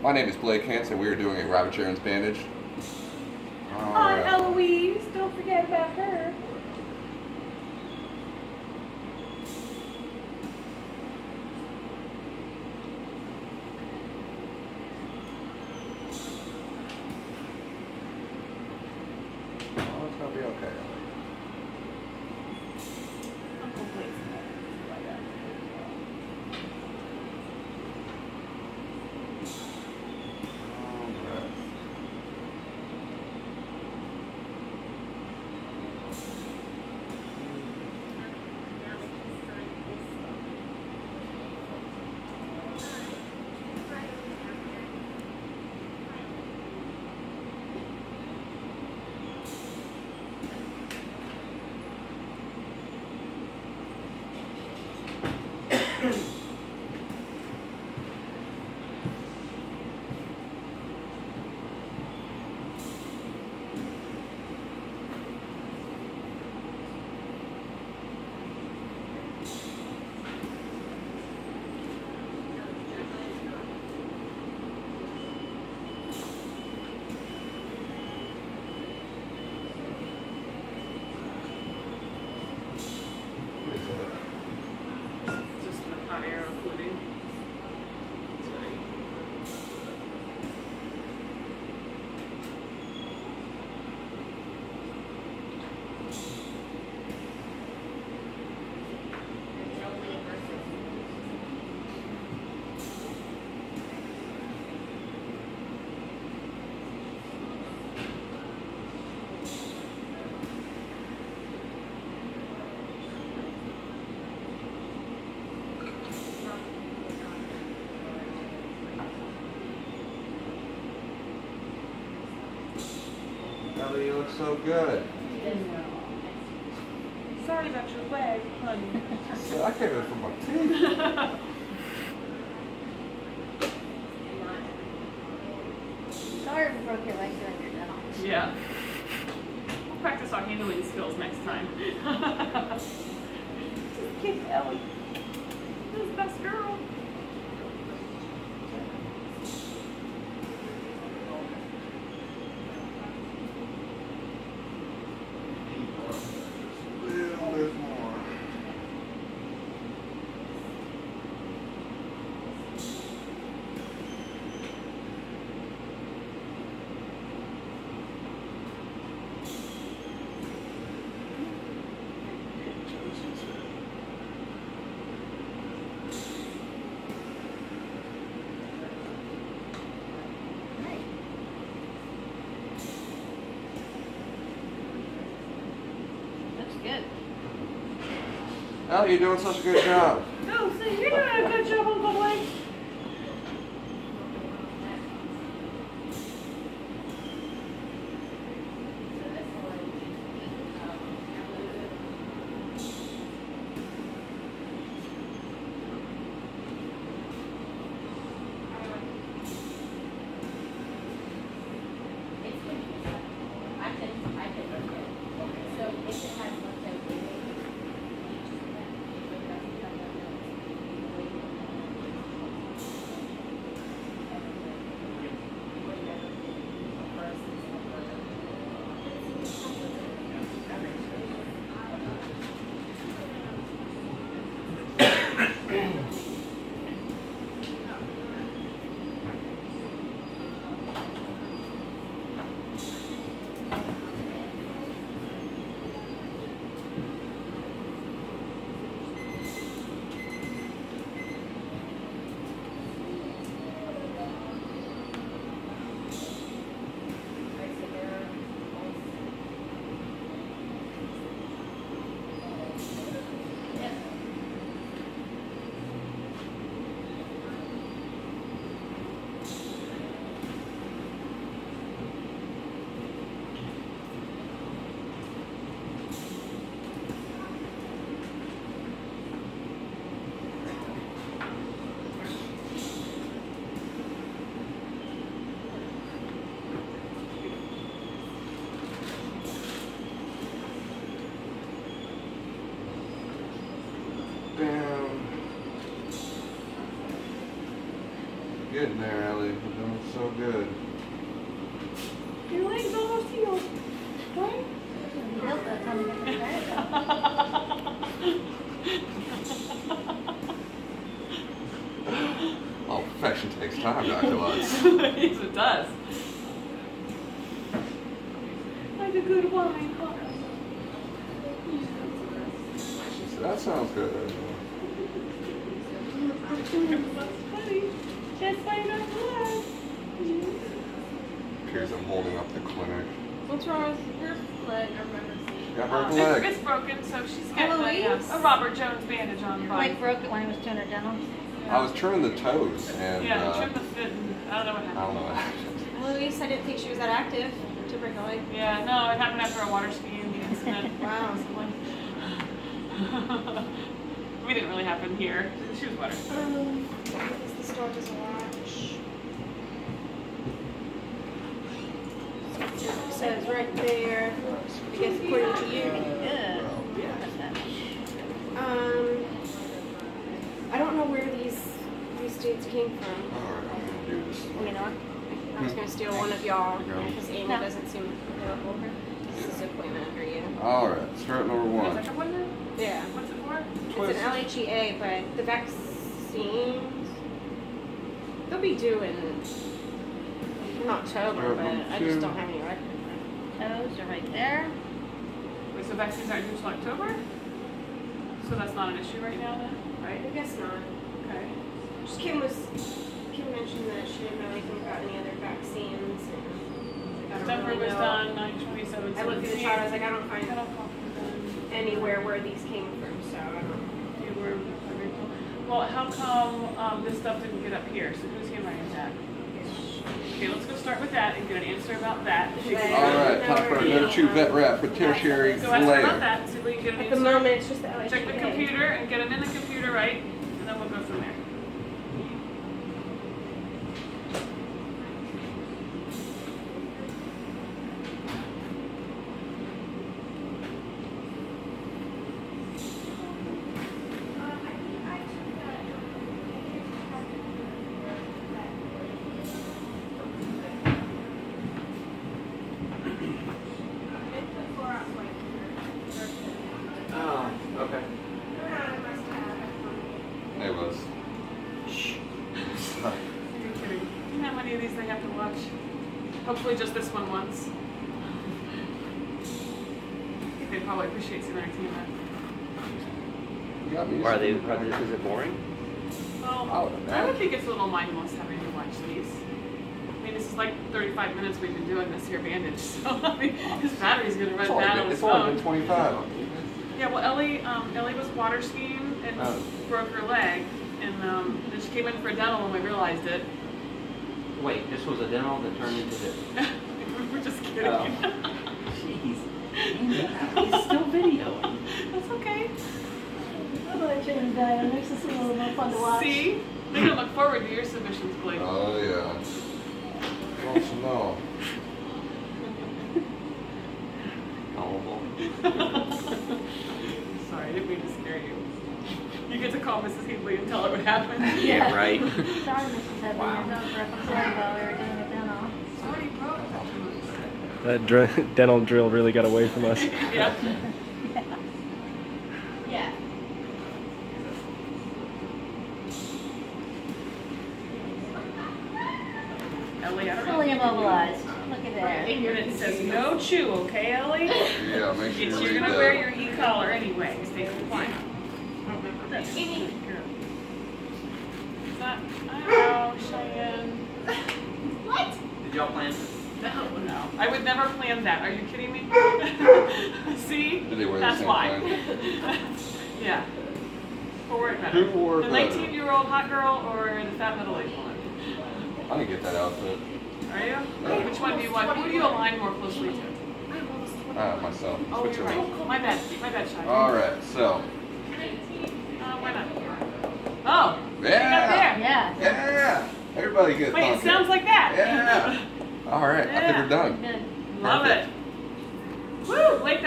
My name is Blake Hintz. We are doing a Robert Jones bandage. Aunt Alright. Eloise, don't forget about her. So good. Sorry about your leg, honey. So I came in from my teeth. Sorry we broke your leg during your dental. Yeah. We'll practice our handling skills next time. Just kick Ellie. This best girl. A little bit more. Looks good. Ellie, you're doing such a good job. No, see, you're doing a good job, getting there, Ellie. You're doing so good. Your leg's almost healed. Right? Built that on Oh, perfection takes time, Dr. Lutz. yes, it does. Like a good wine. huh? She said, that sounds good. Honey, just like that blood. Appears I'm holding up the clinic. What's wrong with your leg or remember? Got Uh, broken it's, leg. it's broken, so she's getting a, Eloise? yeah, a Robert Jones bandage on the body. Like broke it when he was doing her dental. I was trimming the toes and yeah, uh, trim the fit, and I don't know what I happened. don't know what happened. Louise, I didn't think she was that active to break a leg. Yeah, no, it happened after a water skiing incident. Wow. we didn't really happen here. She was water. Um, the store doesn't watch. It says right there, I guess according to you. Good. Um, I don't know where these these dates came from. Alright, I'm gonna do this. You know, I was gonna steal one of y'all There you go. because Amy No. doesn't seem available. This is appointment under you. Alright, start number Is one. that your appointment? Yeah. What's it for? It's an LHEA, but the vaccines, they'll be due in, in October, but I just don't have any record. Those are right there. Wait, so vaccines aren't due till October? So that's not an issue right now then, right? I guess not. Okay. Just Kim was, Kim mentioned that she didn't know anything about any other vaccines and I Denver really was know. done nine twenty-seven I looked through the chart, I was like, I don't find Cut off off anywhere where these came from, so I don't know. You were, well, how come, um, this stuff didn't get up here? So who's handwriting that? Okay, let's go start with that and get an answer about that. If Alright, top part, number two, vet rap for tertiary Go ask about layer. that, see if we can get an At the answer. moment, it's just the LHEA. Check the computer and get them in the computer right, and then we'll go from there. Oh, okay. It was. Are you kidding? You know how many of these they have to watch? Hopefully just this one once. I think they probably appreciate seeing entertainment. You got. Are they, are they, is it boring? I Well, would I would think it's a little mindless having to watch these. I mean, this is like 35 minutes we've been doing this here bandage, so I mean, his battery's gonna run It's only down been, on his it's only been phone. twenty-five. Yeah, well, Ellie, um, Ellie was water skiing and Oh. broke her leg, and um, then she came in for a dental and we realized it. Wait, this was a dental that turned into this? We're just kidding. Oh. Jeez. He's still videoing. That's okay. I'll let you in die. It makes this a little more fun to watch. See, they're gonna look forward to your submissions, Blake. Oh, yeah. Well, so no. Gullible. Sorry, I didn't mean to scare you. You get to call Mrs. Heatley and tell her what happened. Yeah, right. Sorry, Mrs. Headley. Wow. You're going for a we were doing a demo. Sorry, broke. That dr- dental drill really got away from us. Yeah. Yeah. Ellie, I don't know. Fully if you can do it. immobilized. Look at that. And it says no chew, okay, Ellie? Yeah, make sure you You're gonna wear your e-collar anyway, stay compliant. Amy. Is that, I don't know, Cheyenne. What? Did y'all plan? No, no. I would never plan that. Are you kidding me? See? Did they wear the That's why. yeah. Who wore it better? Who wore The 19 year old hot girl or the fat middle aged woman? I didn't get that outfit. Are you? No. Which one do you want? Who do you align more closely to? Uh, myself. Oh, Switch you're right. My bad. My bad, Cheyenne. Alright, so. Uh, why not? Oh. Yeah! Yeah. Yeah! Everybody get Wait, it sounds like that. Yeah! Alright, I think we're done. Love Perfect. it. Woo! Blake,